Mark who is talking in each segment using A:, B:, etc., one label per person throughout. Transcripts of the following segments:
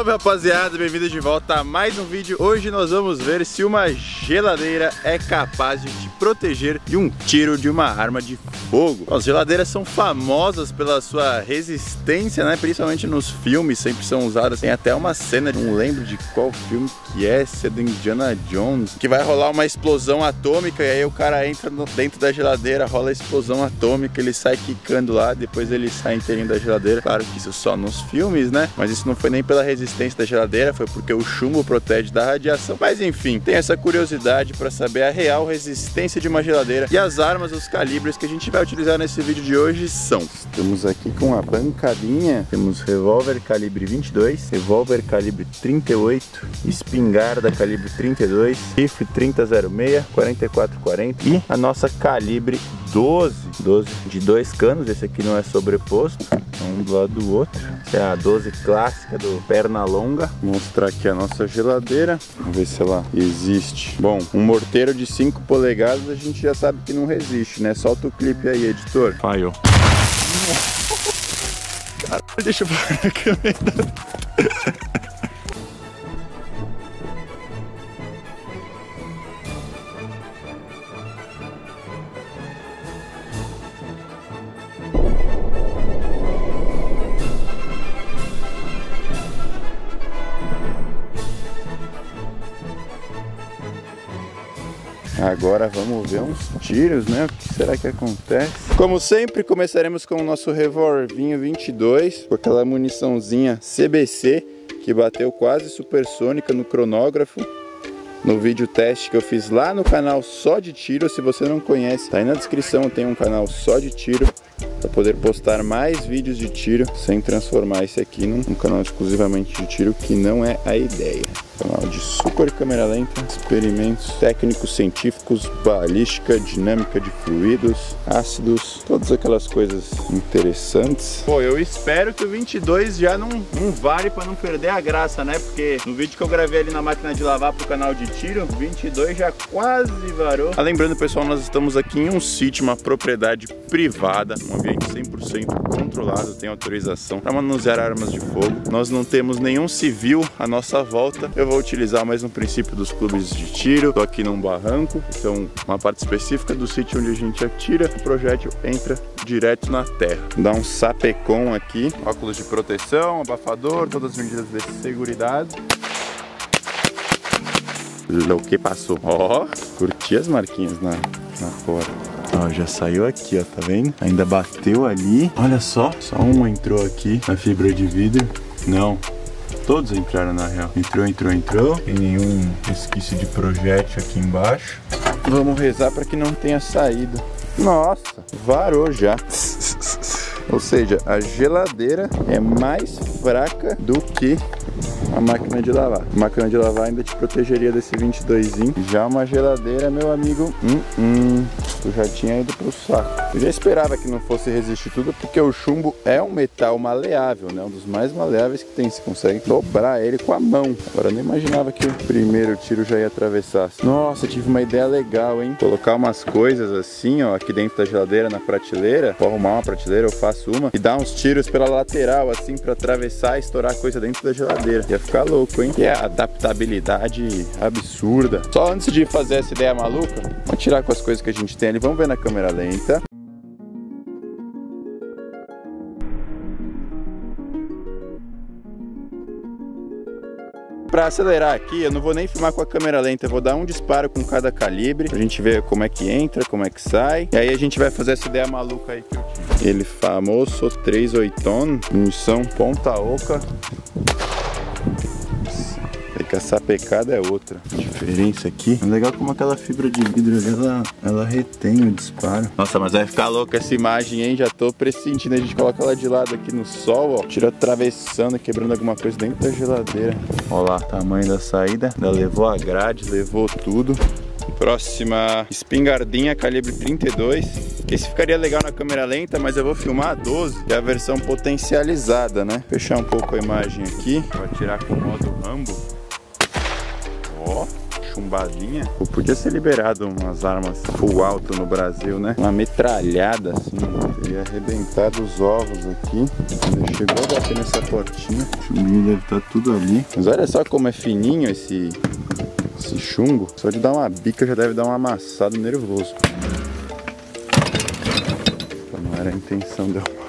A: Salve rapaziada, bem-vindos de volta a mais um vídeo. Hoje nós vamos ver se uma geladeira é capaz de te proteger de um tiro de uma arma de fogo. As geladeiras são famosas pela sua resistência, né? Principalmente nos filmes, sempre são usadas. Tem até uma cena, não lembro de qual filme que é, se é do Indiana Jones, que vai rolar uma explosão atômica e aí o cara entra dentro da geladeira, rola a explosão atômica, ele sai quicando lá, depois ele sai inteirinho da geladeira. Claro que isso só nos filmes, né? Mas isso não foi nem pela resistência da geladeira, foi porque o chumbo protege da radiação. Mas enfim, tem essa curiosidade para saber a real resistência de uma geladeira e as armas, os calibres que a gente vai utilizar nesse vídeo de hoje são. Estamos aqui com a bancadinha, temos revólver calibre 22, revólver calibre 38, espingarda calibre 32, rifle 3006, 4440 e a nossa calibre 12, 12 de dois canos, esse aqui não é sobreposto, um do lado do outro. Essa é a 12 clássica do perna longa. Vou mostrar aqui a nossa geladeira, vamos ver se ela existe. Bom, um morteiro de 5 polegadas a gente já sabe que não resiste, né? Solta o clipe aí, editor. Falhou. Caralho, deixa eu parar a câmera. Agora vamos ver uns tiros, né? O que será que acontece? Como sempre, começaremos com o nosso revolvinho 22, com aquela muniçãozinha CBC, que bateu quase supersônica no cronógrafo. No vídeo teste que eu fiz lá no canal só de tiro, se você não conhece, tá aí na descrição, tem um canal só de tiro para poder postar mais vídeos de tiro sem transformar esse aqui num, num canal exclusivamente de tiro, que não é a ideia canal de super câmera lenta, experimentos técnicos, científicos, balística, dinâmica de fluidos, ácidos, todas aquelas coisas interessantes. Pô, eu espero que o 22 já não, não vale para não perder a graça, né? Porque no vídeo que eu gravei ali na máquina de lavar pro canal de tiro, 22 já quase varou. Ah, lembrando, pessoal, nós estamos aqui em um sítio, uma propriedade privada, um ambiente 100% controlado, tem autorização para manusear armas de fogo. Nós não temos nenhum civil à nossa volta. Eu vou utilizar mais um princípio dos clubes de tiro. Tô aqui num barranco, então uma parte específica do sítio onde a gente atira, o projétil entra direto na terra. Dá um sapecom aqui, óculos de proteção, abafador, todas as medidas de segurança. O que passou? Ó, oh, curti as marquinhas na, na porta. Ó, já saiu aqui, ó, tá vendo? Ainda bateu ali. Olha só, só uma entrou aqui na fibra de vidro. Não, Todos entraram na real. Entrou, entrou, entrou. Tem nenhum resquício de projétil aqui embaixo. Vamos rezar para que não tenha saído. Nossa, varou já. Ou seja, a geladeira é mais fraca do que a máquina de lavar. A máquina de lavar ainda te protegeria desse 22zinho. Já uma geladeira, meu amigo, hum, hum, eu já tinha ido pro saco. Eu já esperava que não fosse resistir tudo, porque o chumbo é um metal maleável, né? Um dos mais maleáveis que tem. Você consegue dobrar ele com a mão. Agora eu não imaginava que o primeiro tiro já ia atravessar. Nossa, tive uma ideia legal, hein? Colocar umas coisas assim, ó, aqui dentro da geladeira, na prateleira. Vou arrumar uma prateleira, eu faço uma. E dar uns tiros pela lateral, assim, pra atravessar e estourar coisa dentro da geladeira. Ia ficar louco, hein? Que é adaptabilidade absurda. Só antes de fazer essa ideia maluca, vamos tirar com as coisas que a gente tem Vamos ver na câmera lenta. Para acelerar aqui, eu não vou nem filmar com a câmera lenta, eu vou dar um disparo com cada calibre, pra gente ver como é que entra, como é que sai. E aí a gente vai fazer essa ideia maluca aí que eu tive. Ele famoso 38 munição ponta oca que a sapecada é outra. A diferença aqui. É legal como aquela fibra de vidro ali, ela, ela retém o disparo. Nossa, mas vai ficar louca essa imagem, hein? Já tô pressentindo. A gente coloca ela de lado aqui no sol, ó. Tira atravessando, quebrando alguma coisa dentro da geladeira. Ó lá, tamanho da saída. Ela levou a grade, levou tudo. Próxima espingardinha calibre 32. Esse ficaria legal na câmera lenta, mas eu vou filmar a 12, que é a versão potencializada, né? Fechar um pouco a imagem aqui. Vou atirar com o modo Rambo com balinha. Pô, podia ser liberado umas armas full alto no Brasil, né? Uma metralhada assim, teria arrebentado os ovos aqui. Ele chegou a bater nessa portinha. O deve estar tá tudo ali. Mas olha só como é fininho esse, esse chumbo. Só de dar uma bica já deve dar um amassado nervoso. Não era a intenção de eu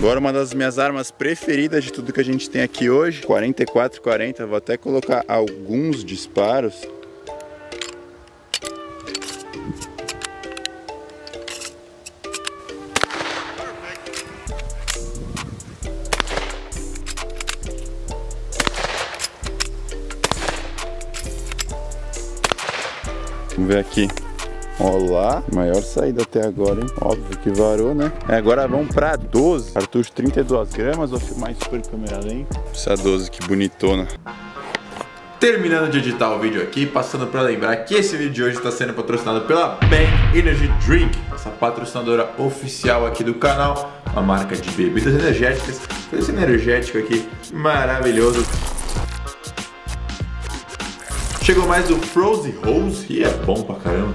A: Agora uma das minhas armas preferidas de tudo que a gente tem aqui hoje, 4440, vou até colocar alguns disparos. Vamos ver aqui. Olá, maior saída até agora, hein? Óbvio que varou, né? É, agora vamos pra 12. Cartucho 32 gramas, vou filmar super câmera lenta. Essa 12, que bonitona. Terminando de editar o vídeo aqui, passando para lembrar que esse vídeo de hoje está sendo patrocinado pela Bang Energy Drink, essa patrocinadora oficial aqui do canal, uma marca de bebidas energéticas. Esse energético aqui maravilhoso. Chegou mais do Frozen Rose, e é bom pra caramba.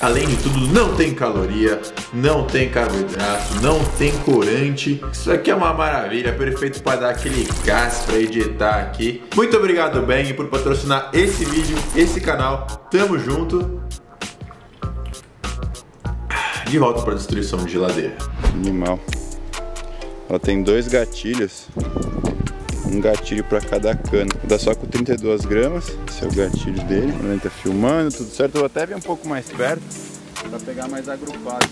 A: Além de tudo, não tem caloria, não tem carboidrato, não tem corante. Isso aqui é uma maravilha, perfeito para dar aquele gás para editar aqui. Muito obrigado, Bang, por patrocinar esse vídeo, esse canal. Tamo junto. De volta para destruição de geladeira. Animal. Ela tem dois gatilhos um gatilho para cada. Vou dar só com 32 gramas, esse é o gatilho dele. Ele tá filmando, tudo certo. Eu até vir um pouco mais perto para pegar mais agrupado.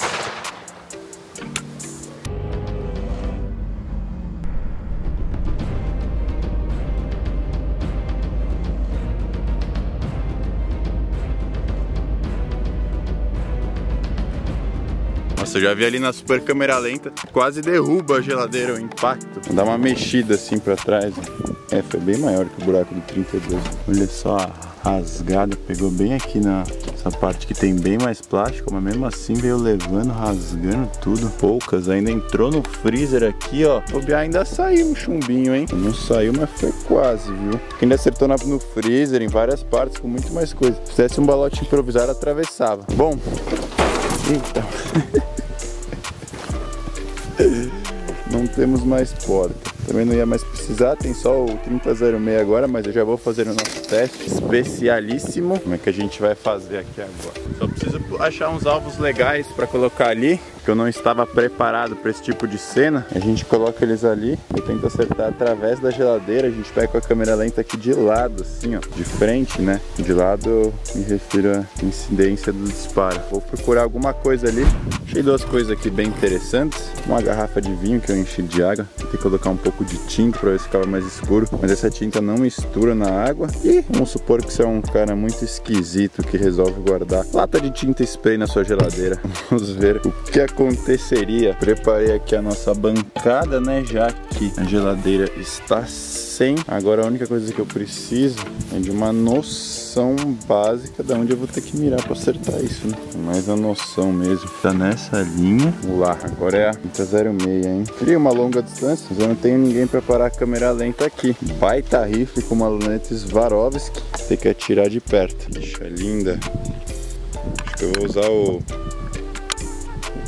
A: Nossa, eu já vi ali na super câmera lenta, quase derruba a geladeira o impacto. Dá uma mexida assim pra trás. É, foi bem maior que o buraco do 32. Olha só a rasgada, pegou bem aqui na essa parte que tem bem mais plástico, mas mesmo assim veio levando, rasgando tudo. Poucas, ainda entrou no freezer aqui, ó. O ainda saiu um chumbinho, hein? Não saiu, mas foi quase, viu? Ainda acertou no freezer, em várias partes, com muito mais coisa. Se fizesse um balote improvisado, atravessava. Bom, eita. não temos mais porta. Também não ia mais precisar, tem só o 3006 agora, mas eu já vou fazer o nosso teste especialíssimo. Como é que a gente vai fazer aqui agora? Só preciso achar uns alvos legais para colocar ali, que eu não estava preparado para esse tipo de cena. A gente coloca eles ali, eu tento acertar através da geladeira, a gente pega com a câmera lenta aqui de lado, assim ó, de frente, né? De lado eu me refiro à incidência do disparo. Vou procurar alguma coisa ali. Achei duas coisas aqui bem interessantes. Uma garrafa de vinho que eu enchi de água. Tem que colocar um pouco de tinta para ver se ficava mais escuro. Mas essa tinta não mistura na água. E vamos supor que você é um cara muito esquisito que resolve guardar lata de tinta spray na sua geladeira. Vamos ver o que aconteceria. Preparei aqui a nossa bancada, né? Já que a geladeira está sem. Agora a única coisa que eu preciso é de uma noção básica de onde eu vou ter que mirar para acertar isso, né? Mais a noção mesmo. Tá nessa linha. Vamos lá, agora é a 06, hein? Queria uma longa distância, mas eu não tenho ninguém para parar a câmera lenta aqui. Baita rifle com uma luneta Swarovski. Tem que atirar de perto. Bicha linda. Acho que eu vou usar o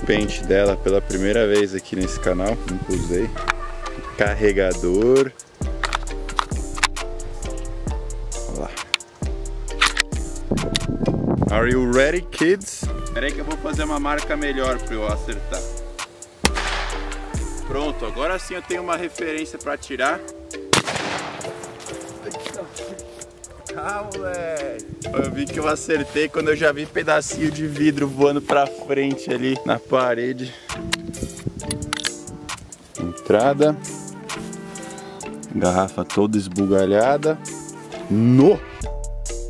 A: pente dela pela primeira vez aqui nesse canal. Nunca usei. Carregador. Are you ready, kids? Espera aí que eu vou fazer uma marca melhor para eu acertar. Pronto, agora sim eu tenho uma referência para tirar. Ah, moleque. Eu vi que eu acertei quando eu já vi pedacinho de vidro voando pra frente ali na parede. Entrada. Garrafa toda esbugalhada. No!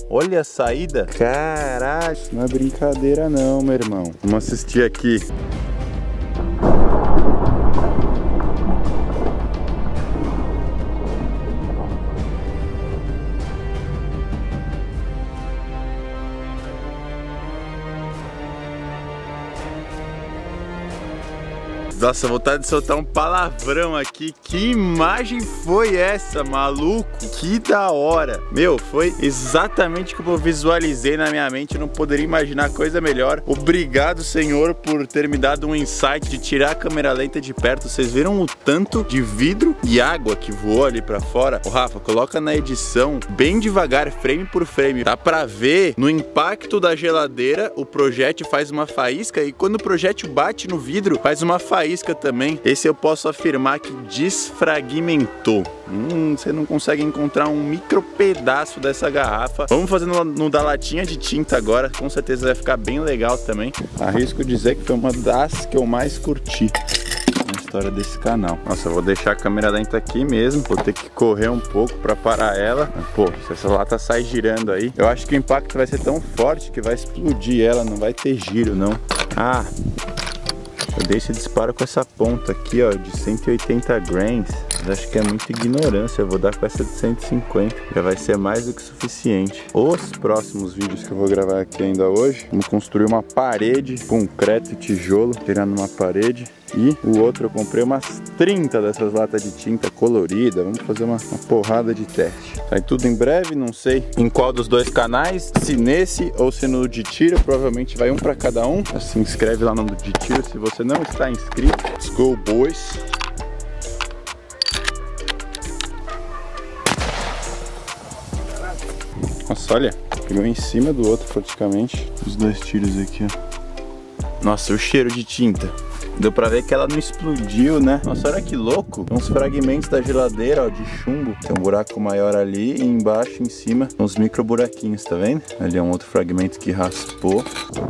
A: Olha a saída. Caralho, não é brincadeira não, meu irmão. Vamos assistir aqui. Nossa, vontade de soltar um palavrão aqui. Que imagem foi essa, maluco? Que da hora. Meu, foi exatamente como eu visualizei na minha mente. Eu não poderia imaginar coisa melhor. Obrigado, Senhor, por ter me dado um insight de tirar a câmera lenta de perto. Vocês viram o tanto de vidro e água que voou ali pra fora? Ô, Rafa, coloca na edição bem devagar, frame por frame. Dá pra ver no impacto da geladeira, o projétil faz uma faísca e quando o projétil bate no vidro, faz uma faísca também. Esse eu posso afirmar que desfragmentou. Hum, você não consegue encontrar um micro pedaço dessa garrafa. Vamos fazer no, no da latinha de tinta agora, com certeza vai ficar bem legal também. Arrisco dizer que foi uma das que eu mais curti na história desse canal. Nossa, eu vou deixar a câmera lenta aqui mesmo, vou ter que correr um pouco para parar ela. Pô, se essa lata sai girando aí, eu acho que o impacto vai ser tão forte que vai explodir ela, não vai ter giro não. Ah, eu dei esse disparo com essa ponta aqui, ó, de 180 grains. Mas acho que é muita ignorância. Eu vou dar com essa de 150. Já vai ser mais do que suficiente. Os próximos vídeos que eu vou gravar aqui ainda hoje, vamos construir uma parede, concreto e tijolo, tirando uma parede. E o outro eu comprei umas 30 dessas latas de tinta colorida. Vamos fazer uma, uma porrada de teste. Sai tudo em breve, não sei em qual dos dois canais, se nesse ou se no de tiro. Provavelmente vai um para cada um. Se inscreve lá no de tiro se você não está inscrito. Let's go, boys! Olha, pegou em cima do outro praticamente. Os dois tiros aqui, ó. Nossa, o cheiro de tinta. Deu pra ver que ela não explodiu, né? Nossa, olha que louco. Uns fragmentos da geladeira, ó, de chumbo. Tem um buraco maior ali e embaixo, em cima, uns micro buraquinhos, tá vendo? Ali é um outro fragmento que raspou.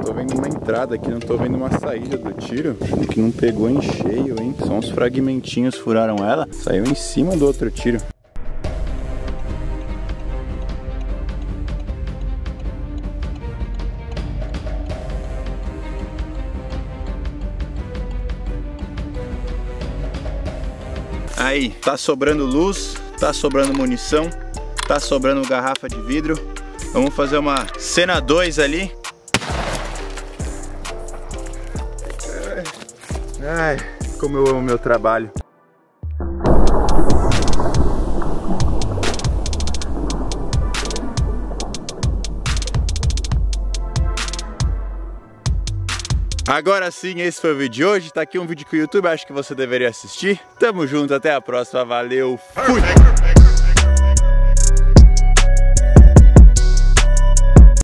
A: Tô vendo uma entrada aqui, não tô vendo uma saída do tiro. Achando que não pegou em cheio, hein? Só uns fragmentinhos furaram ela. Saiu em cima do outro tiro. Aí, tá sobrando luz, tá sobrando munição, tá sobrando garrafa de vidro. Vamos fazer uma cena 2 ali. Ai, como eu amo meu trabalho. Agora sim, esse foi o vídeo de hoje. Tá aqui um vídeo que o YouTube acho que você deveria assistir. Tamo junto, até a próxima. Valeu, fui!